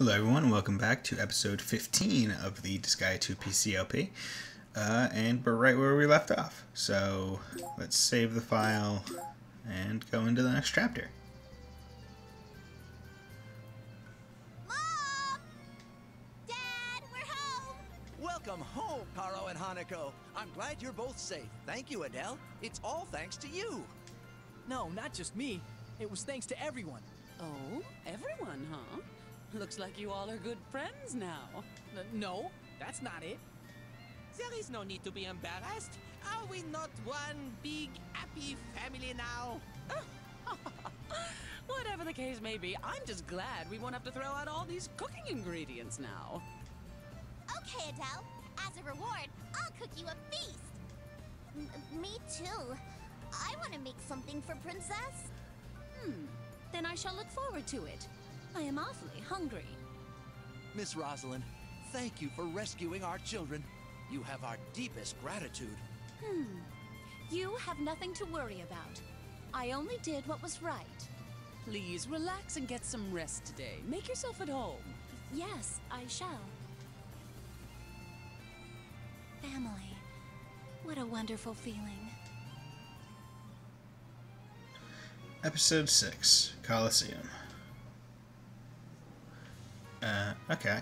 Hello everyone, welcome back to episode 15 of the Disgaea 2 PCLP. Uh, and we're right where we left off. So let's save the file and go into the next chapter. Mom! Dad, we're home! Welcome home, Taro and Hanako. I'm glad you're both safe. Thank you, Adell. It's all thanks to you. No, not just me. It was thanks to everyone. Oh, everyone, huh? Looks like you all are good friends now. N- no, that's not it. There is no need to be embarrassed. Are we not one big, happy family now? Whatever the case may be, I'm just glad we won't have to throw out all these cooking ingredients now. Okay, Adell. As a reward, I'll cook you a feast. M me too. I want to make something for Princess. Hmm. Then I shall look forward to it. I am awfully hungry. Miss Rozalin, thank you for rescuing our children. You have our deepest gratitude. Hmm. You have nothing to worry about. I only did what was right. Please relax and get some rest today. Make yourself at home. Yes, I shall. Family. What a wonderful feeling. Episode 6 Colosseum. Uh, okay.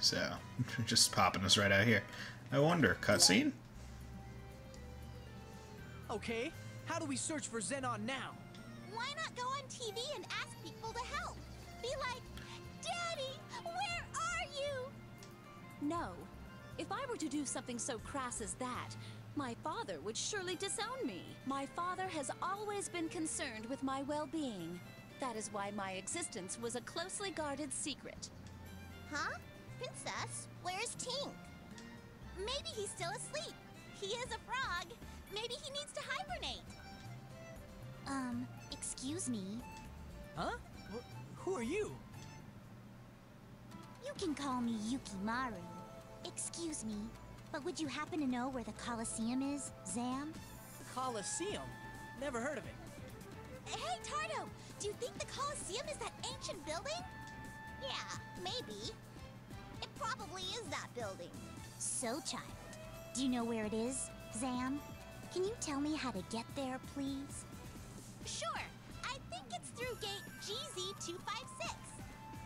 So, just popping us right out here. I wonder, cutscene? Okay, how do we search for Zenon now? Why not go on TV and ask people to help? Be like, Daddy, where are you? No. If I were to do something so crass as that, my father would surely disown me. My father has always been concerned with my well-being. That is why my existence was a closely guarded secret. Huh? Princess, where's Tink? Maybe he's still asleep. He is a frog. Maybe he needs to hibernate. Um, excuse me. Huh? Wh- who are you? You can call me Yukimaru. Excuse me, but would you happen to know where the Colosseum is, Zam? The Colosseum? Never heard of it. Hey, Tardo! Do you think the Colosseum is that ancient building? Yeah, maybe. It probably is that building. So, child, do you know where it is, Zam? Can you tell me how to get there, please? Sure. I think it's through gate GZ256.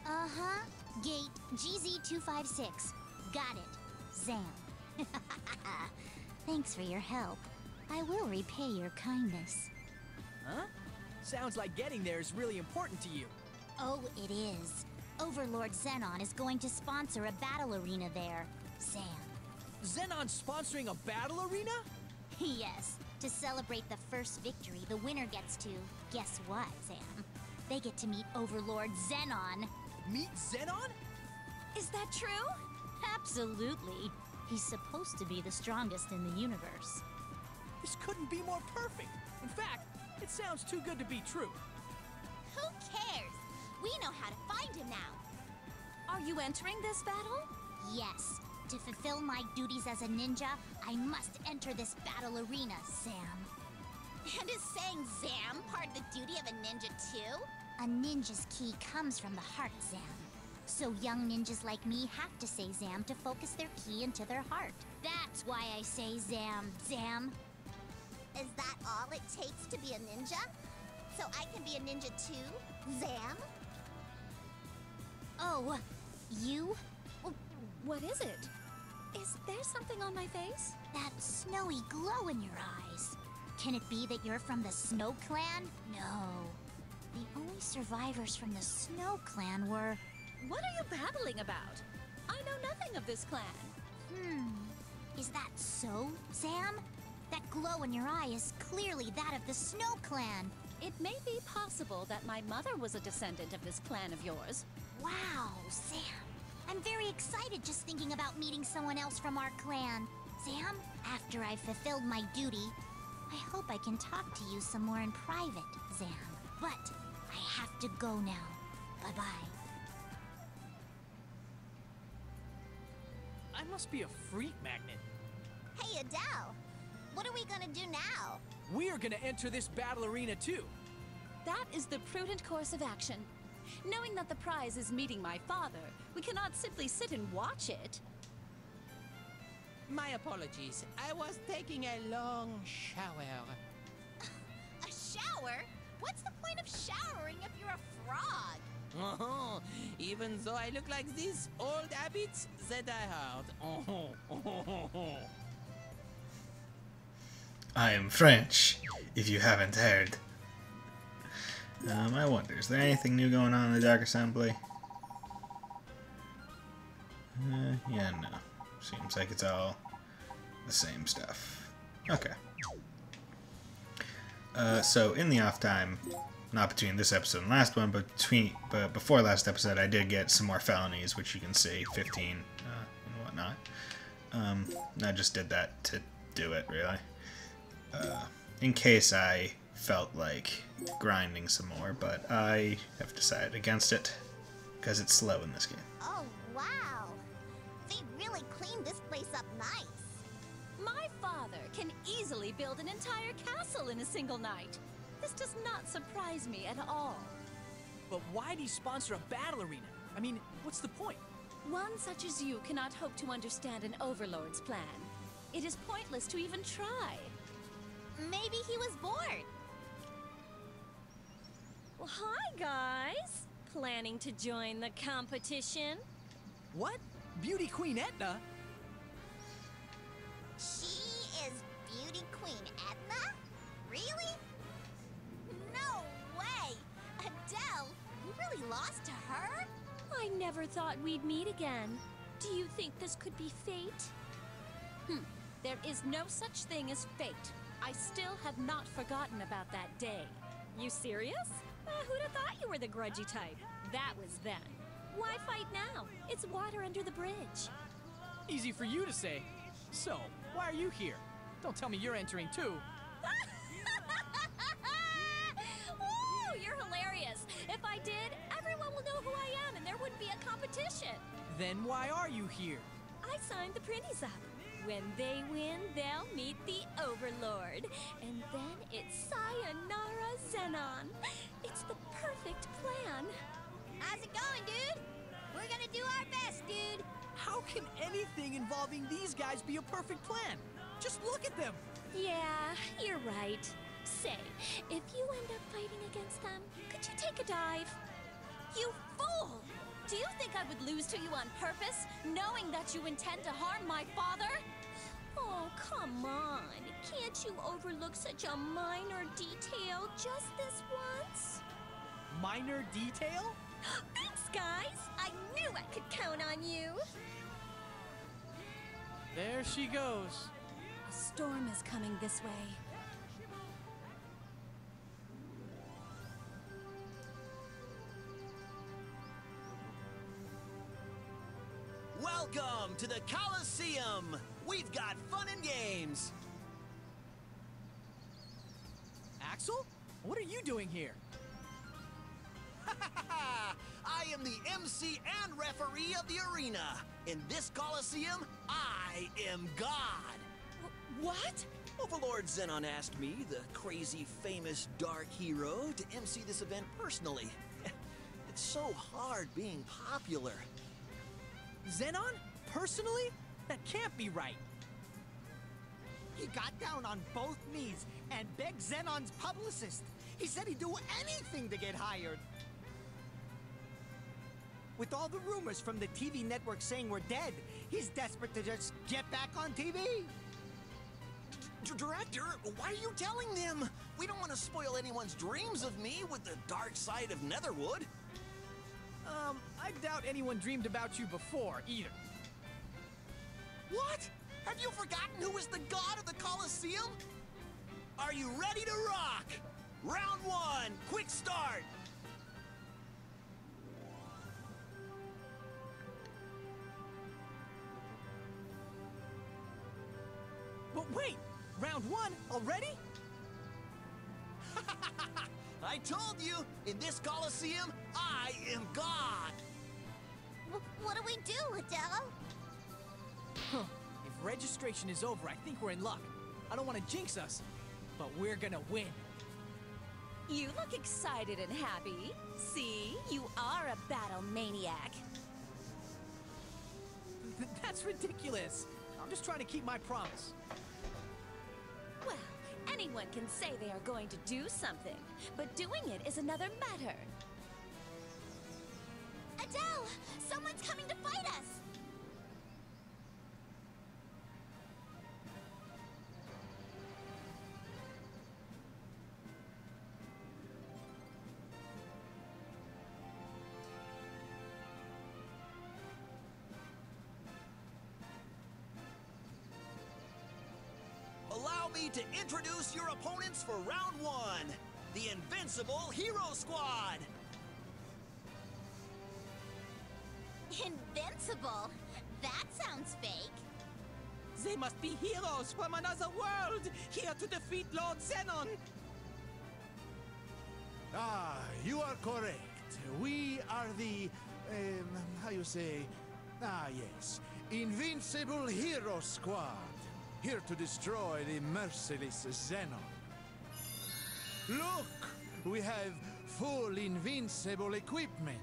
Uh-huh. Gate GZ256. Got it. Zam. Thanks for your help. I will repay your kindness. Huh? Sounds like getting there is really important to you. Oh, it is. Overlord Zenon is going to sponsor a battle arena there. Zam. Zenon sponsoring a battle arena? yes. To celebrate the first victory, the winner gets to. Guess what, Zam? They get to meet Overlord Zenon. Meet Zenon? Is that true? Absolutely. He's supposed to be the strongest in the universe. This couldn't be more perfect. In fact, it sounds too good to be true. Who cares? We know how to find him now. Are you entering this battle? Yes. To fulfill my duties as a ninja, I must enter this battle arena, Zam. And is saying Zam part of the duty of a ninja too? A ninja's key comes from the heart, Zam. So young ninjas like me have to say Zam to focus their key into their heart. That's why I say Zam, Zam. Is that all it takes to be a ninja? So I can be a ninja too, Zam? Oh, you? What is it? Is there something on my face? That snowy glow in your eyes. Can it be that you're from the Snow Clan? No. The only survivors from the Snow Clan were. What are you babbling about? I know nothing of this clan. Hmm. Is that so, Zam? That glow in your eye is clearly that of the Snow Clan. It may be possible that my mother was a descendant of this clan of yours. Wow, Zam. I'm very excited just thinking about meeting someone else from our clan. Zam, after I've fulfilled my duty, I hope I can talk to you some more in private, Zam. But I have to go now. Bye-bye. I must be a freak magnet. Hey, Adell. What are we gonna do now? We are gonna enter this battle arena too. That is the prudent course of action. Knowing that the prize is meeting my father, we cannot simply sit and watch it. My apologies. I was taking a long shower. A shower? What's the point of showering if you're a frog? Oh, even though I look like these old habits that I heard. Oh, oh, oh, oh. I am French, if you haven't heard. Um, I wonder, is there anything new going on in the Dark Assembly? Uh, yeah, no. Seems like it's all the same stuff. Okay. Uh, so in the off time, not between this episode and last one, but between but before last episode, I did get some more felonies, which you can see, 15 uh, and whatnot. Um, I just did that to do it, really. Uh, in case I felt like grinding some more, but I have decided against it because it's slow in this game. Oh, wow. They really cleaned this place up nice. My father can easily build an entire castle in a single night. This does not surprise me at all. But why do you sponsor a battle arena? I mean, what's the point? One such as you cannot hope to understand an overlord's plan. It is pointless to even try. Maybe he was bored. Well, hi, guys. Planning to join the competition? What? Beauty Queen Etna? She is Beauty Queen Etna? Really? No way! Adell, you really lost to her? I never thought we'd meet again. Do you think this could be fate? Hmm. There is no such thing as fate. I still have not forgotten about that day. You serious? Uh, who'd have thought you were the grudgy type? That was then. Why fight now? It's water under the bridge. Easy for you to say. So, why are you here? Don't tell me you're entering too. Ooh, you're hilarious. If I did, everyone will know who I am and there wouldn't be a competition. Then why are you here? I signed the pretties up. When they win, they'll meet the Overlord. And then it's Sayonara Zenon. It's the perfect plan. How's it going, dude? We're gonna do our best, dude. How can anything involving these guys be a perfect plan? Just look at them. Yeah, you're right. Say, if you end up fighting against them, could you take a dive? You fool! Do you think I would lose to you on purpose, knowing that you intend to harm my father? Oh, come on. Can't you overlook such a minor detail just this once? Minor detail? Thanks, guys. I knew I could count on you. There she goes. A storm is coming this way. Welcome to the Coliseum! We've got fun and games! Axel? What are you doing here? I am the MC and referee of the arena. In this Coliseum, I am God. What? Overlord Zenon asked me, the crazy famous dark hero, to MC this event personally. It's so hard being popular. Zenon? Personally? That can't be right. He got down on both knees and begged Zenon's publicist. He said he'd do anything to get hired. With all the rumors from the TV network saying we're dead, he's desperate to just get back on TV. D- Director, why are you telling them? We don't want to spoil anyone's dreams of me with the dark side of Netherworld. Um, I doubt anyone dreamed about you before, either. What? Have you forgotten who is the god of the Colosseum? Are you ready to rock? Round one, quick start. But wait! Round one already? I told you, in this Colosseum, I am God. W what do we do, Adell? Huh. If registration is over, I think we're in luck. I don't want to jinx us, but we're gonna win. You look excited and happy. See, you are a battle maniac. Th- That's ridiculous. I'm just trying to keep my promise. Well, anyone can say they are going to do something, but doing it is another matter. Adell! Me to introduce your opponents for round one the Invincible Hero Squad. Invincible? That sounds fake. They must be heroes from another world, here to defeat Lord Zenon. Ah, you are correct. We are the, um, how you say? Ah, yes, Invincible Hero Squad. Here to destroy the merciless Zenon. Look, we have full invincible equipment.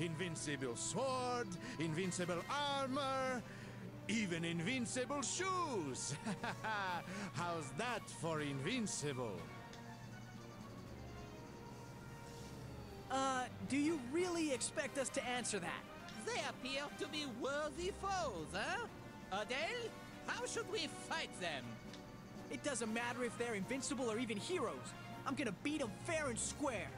Invincible sword, invincible armor, even invincible shoes. How's that for invincible? Uh, do you really expect us to answer that? They appear to be worthy foes, huh? Adell, how should we fight them? It doesn't matter if they're invincible or even heroes. I'm gonna beat them fair and square.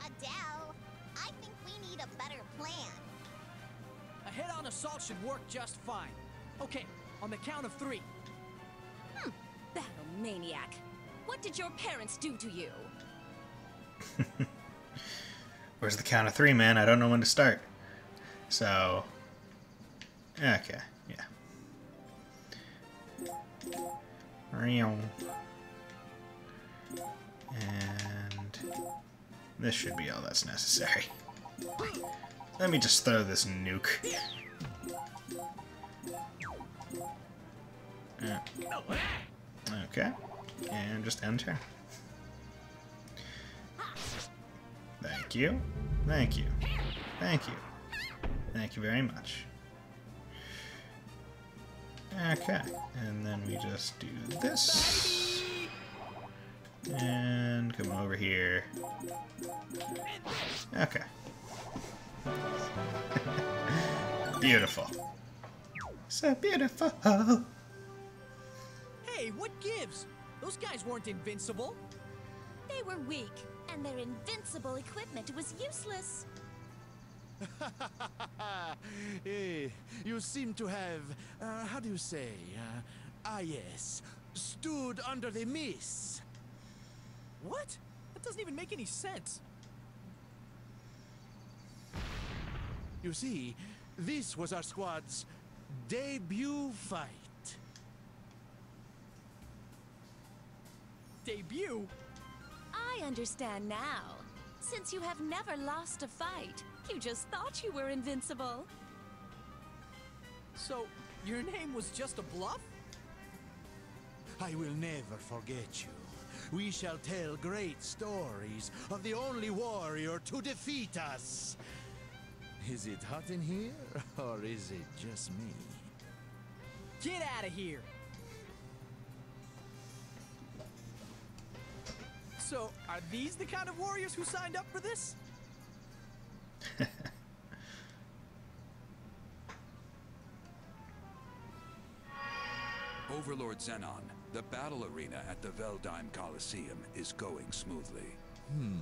Adell, I think we need a better plan. A head-on assault should work just fine. Okay, on the count of three. Hmm, Battle maniac. What did your parents do to you? Where's the count of three, man? I don't know when to start. So, okay, yeah. Real. And this should be all that's necessary. Let me just throw this nuke. Yeah. Okay, and just enter. Thank you. Thank you. Thank you. Thank you very much. Okay, and then we just do this. And come over here. Okay. beautiful. So beautiful. Hey, what gives? Those guys weren't invincible. They were weak, and their invincible equipment was useless. Eh, you seem to have, uh, how do you say? Uh, ah, yes, stood under the miss. What? That doesn't even make any sense. You see, this was our squad's debut fight. Debut? I understand now. Since you have never lost a fight, you just thought you were invincible. So, your name was just a bluff? I will never forget you. We shall tell great stories of the only warrior to defeat us. Is it hot in here, or is it just me? Get out of here! So, are these the kind of warriors who signed up for this? Overlord Zenon, the battle arena at the Veldime Coliseum is going smoothly. Hmm.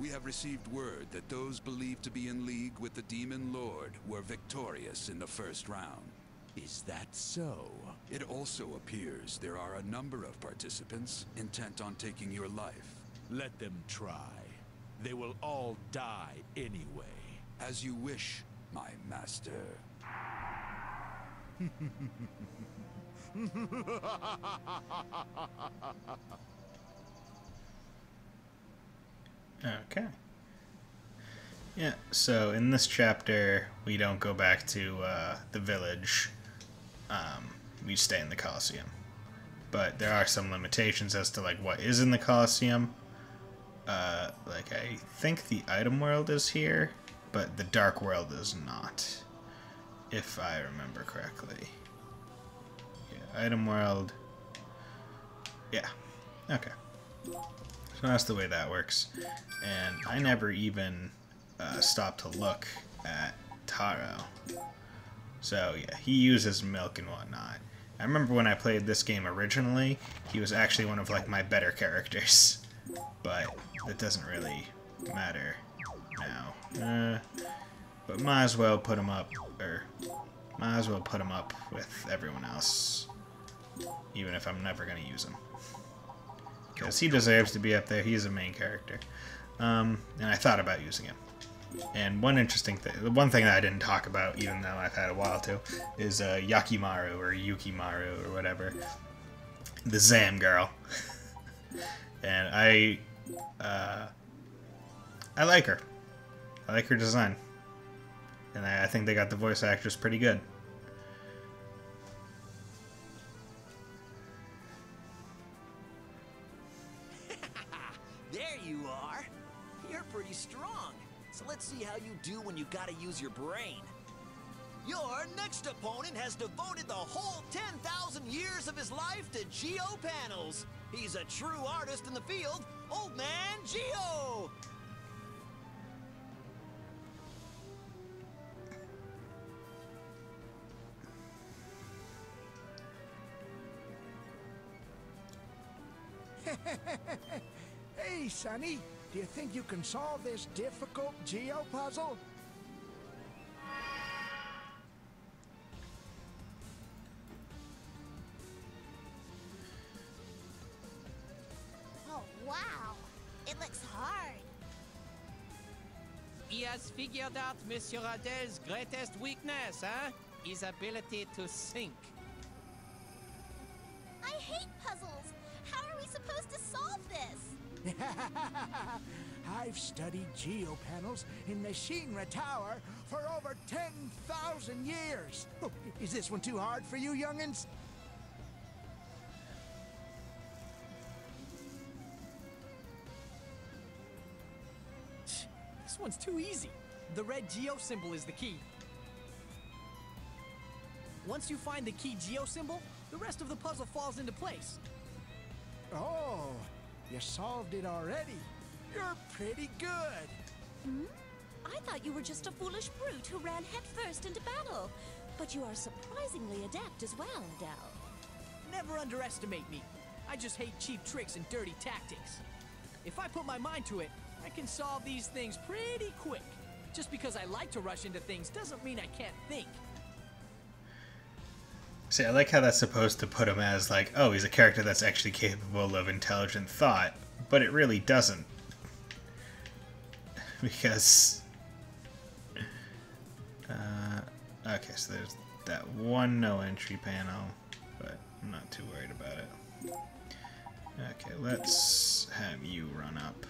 We have received word that those believed to be in league with the Demon Lord were victorious in the first round. Is that so? It also appears there are a number of participants intent on taking your life. Let them try. They will all die anyway. As you wish, my master. Okay. Yeah, so in this chapter, we don't go back to uh, the village. Um, we stay in the Colosseum. But there are some limitations as to like what is in the Colosseum. Uh, like I think the item world is here, but the Dark World is not, if I remember correctly. Yeah, item world. Yeah, okay. So that's the way that works. And I never even uh, stopped to look at Taro. So yeah, he uses milk and whatnot. I remember when I played this game originally, he was actually one of like my better characters. But it doesn't really matter now. Uh, but might as well put him up, or might as well put him up with everyone else, even if I'm never going to use him. Because he deserves to be up there, he's a main character. Um, and I thought about using him. And one interesting thing, the one thing that I didn't talk about, even though I've had a while to, is uh, Yakimaru or Yukimaru or whatever, the Zam girl. and I, uh, I like her. I like her design, and I, I think they got the voice actress pretty good. there you are. You're pretty strong. So let's see how you do when you gotta use your brain. Your next opponent has devoted the whole 10,000 years of his life to Geo panels. He's a true artist in the field, Old Man Geo! hey, Sonny, do you think you can solve this difficult Geo puzzle? Figured out Monsieur Adell's greatest weakness, huh? His ability to think. I hate puzzles. How are we supposed to solve this? I've studied geopanels in Machinra Tower for over 10,000 years. Oh, is this one too hard for you, youngins? This one's too easy. The red geo symbol is the key. Once you find the key geo symbol, the rest of the puzzle falls into place. Oh, you solved it already. You're pretty good. Hmm? I thought you were just a foolish brute who ran headfirst into battle. But you are surprisingly adept as well, Adell. Never underestimate me. I just hate cheap tricks and dirty tactics. If I put my mind to it, I can solve these things pretty quick. Just because I like to rush into things doesn't mean I can't think. See, I like how that's supposed to put him as like, oh, he's a character that's actually capable of intelligent thought, but it really doesn't. because. Uh, okay, so there's that one no entry panel, but I'm not too worried about it. Okay, let's have you run up.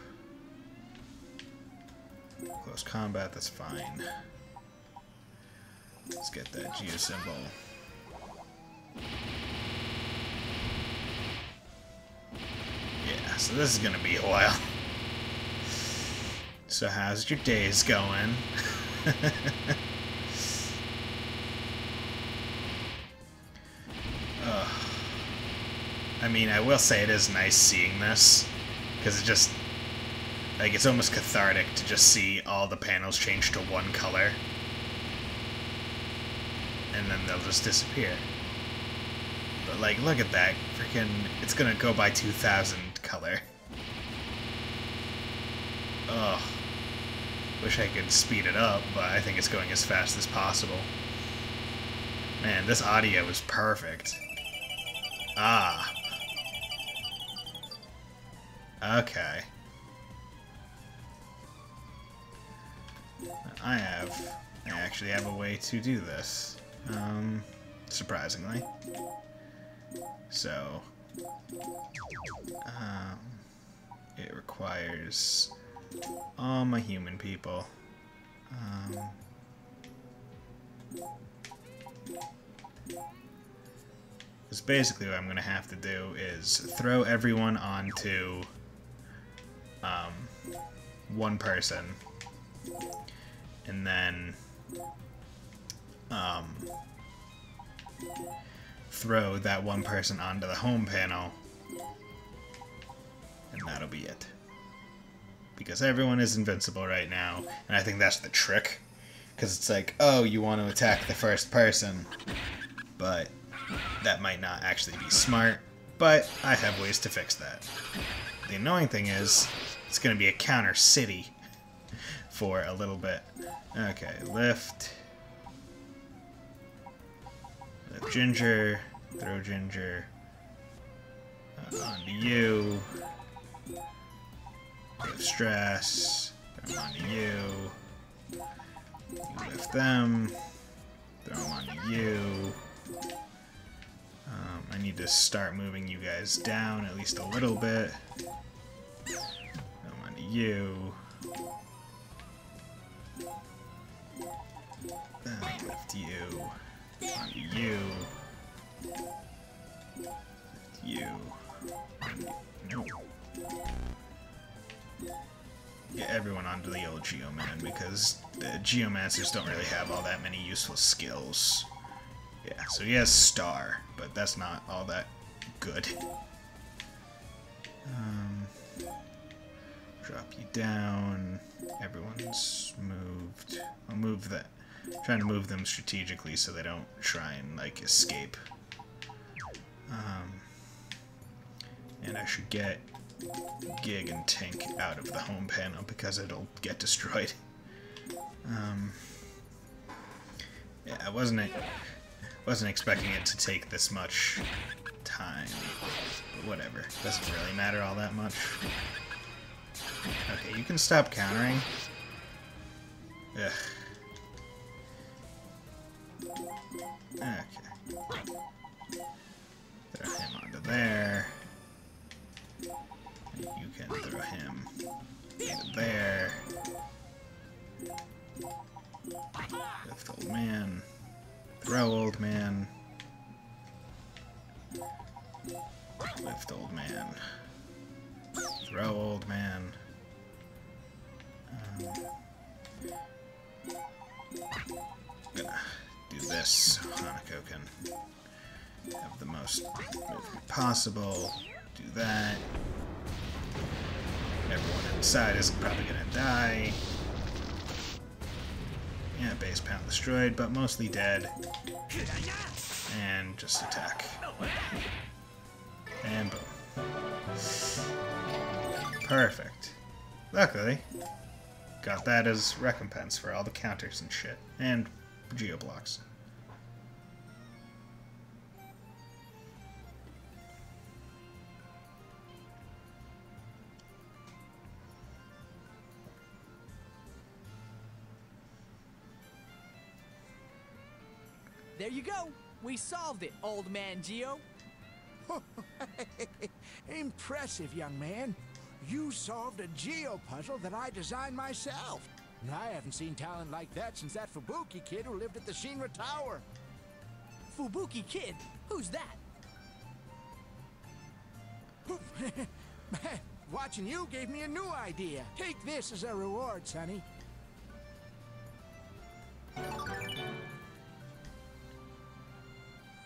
Close combat, that's fine. Let's get that geo symbol. Yeah, so this is gonna be a while. So how's your days going? I mean, I will say it is nice seeing this, because it just, like, it's almost cathartic to just see all the panels change to one color. And then they'll just disappear. But, like, look at that. Freaking, it's gonna go by 2000 color. Ugh. Wish I could speed it up, but I think it's going as fast as possible. Man, this audio is perfect. Ah. Okay. I have... I actually have a way to do this. Um, surprisingly. So... Um, it requires all my human people. Um, basically what I'm going to have to do is throw everyone onto um, one person. And then um, throw that one person onto the home panel, and that'll be it. Because everyone is invincible right now, and I think that's the trick. Because it's like, oh, you want to attack the first person, but that might not actually be smart, but I have ways to fix that. The annoying thing is, it's going to be a counter city for a little bit. Okay, lift. Lift Ginger. Throw Ginger. Uh, onto you. Lift Stress. Throw 'em onto you. You lift them. Throw them onto you. Um, I need to start moving you guys down at least a little bit. Throw them you. Lift you. Onto you. Lift you. No. Get everyone onto the old Geoman because the Geomancers don't really have all that many useful skills. Yeah, so he has Star, but that's not all that good. Um, drop you down. Everyone's moved. I'll move that. Trying to move them strategically so they don't try and like escape. Um, and I should get Gig and Tink out of the home panel because it'll get destroyed. Um, yeah, I wasn't wasn't expecting it to take this much time, but whatever. Doesn't really matter all that much. Okay, you can stop countering. Ugh. Gonna do this so Hanako can have the most movement possible. Do that. Everyone inside is probably gonna die. Yeah, base pound destroyed, but mostly dead. And just attack. And boom. Perfect. Luckily, got that as recompense for all the counters and shit. And geoblocks. There you go. We solved it, old man Geo. Impressive, young man. You solved a geo puzzle that I designed myself. I haven't seen talent like that since that Fubuki kid who lived at the Shinra Tower. Fubuki Kid? Who's that? Watching you gave me a new idea. Take this as a reward, Sonny.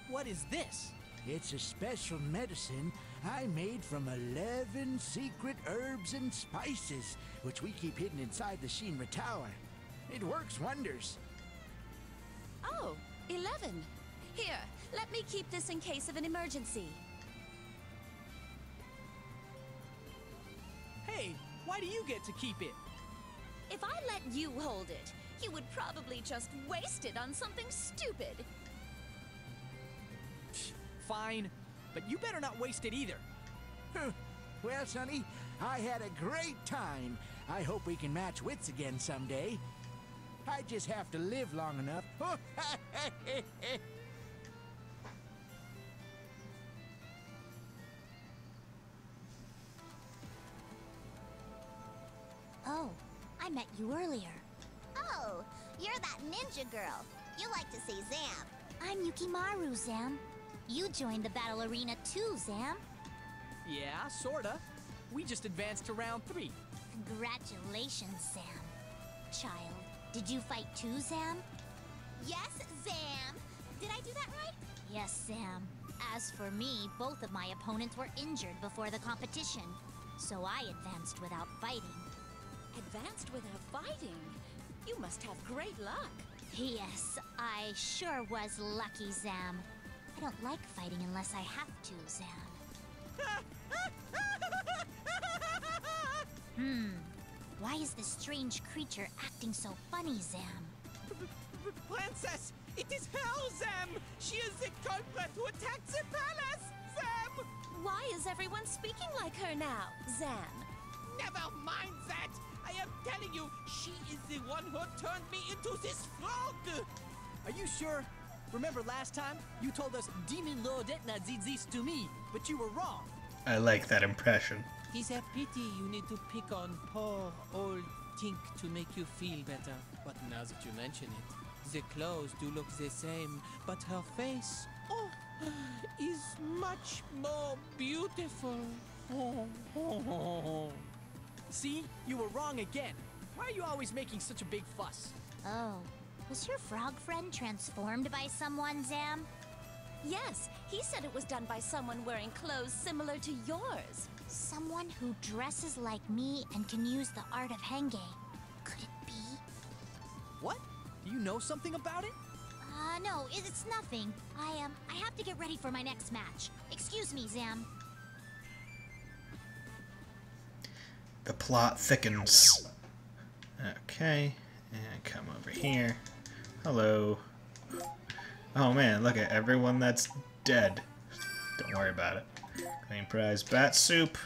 What is this? It's a special medicine I made from 11 secret herbs and spices, which we keep hidden inside the Shinra Tower. It works wonders. Oh, 11. Here, let me keep this in case of an emergency. Hey, why do you get to keep it? If I let you hold it, you would probably just waste it on something stupid. Fine, but you better not waste it either. well, Sonny, I had a great time. I hope we can match wits again someday. I just have to live long enough. Oh, I met you earlier. Oh, you're that ninja girl. You like to say Zam. I'm Yukimaru, Zam. You joined the battle arena too, Zam. Yeah, sorta. We just advanced to round three. Congratulations, Zam. Child, Did you fight too, Zam? Yes, Zam. Did I do that right? Yes, Zam. As for me, both of my opponents were injured before the competition. So I advanced without fighting. Advanced without fighting? You must have great luck. Yes, I sure was lucky, Zam. I don't like fighting unless I have to, Zam. Hmm. Why is this strange creature acting so funny, Zam? Princess, it is her, Zam! She is the culprit who attacked the palace! Zam! Why is everyone speaking like her now, Zam? Never mind that! I am telling you, she is the one who turned me into this frog! Are you sure? Remember last time? You told us Demon Lord Etna did this to me, but you were wrong. I like that impression. Tis a pity you need to pick on poor old Tink to make you feel better. But now that you mention it, the clothes do look the same, but her face, oh, is much more beautiful. Oh, oh, oh. See? You were wrong again. Why are you always making such a big fuss? Oh, was your frog friend transformed by someone, Zam? Yes, he said it was done by someone wearing clothes similar to yours. Someone who dresses like me and can use the art of Henge. Could it be? What? Do you know something about it? Uh, no, it's nothing. I, um, I have to get ready for my next match. Excuse me, Zam. The plot thickens. Okay, and come over here. Hello. Oh man, look at everyone that's dead. Don't worry about it. Clean prize bat soup.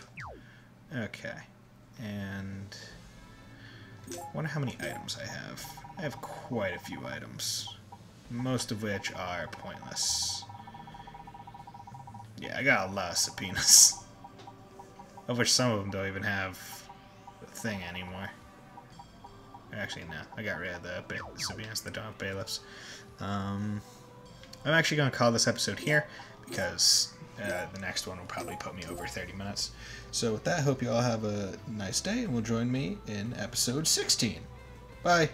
Okay, and wonder how many items I have. I have quite a few items, most of which are pointless. Yeah, I got a lot of subpoenas, of which some of them don't even have a thing anymore. Actually, no. I got rid of the don't have bailiffs. Um, I'm actually going to call this episode here because uh, the next one will probably put me over 30 minutes. So with that, hope you all have a nice day and will join me in episode 16. Bye.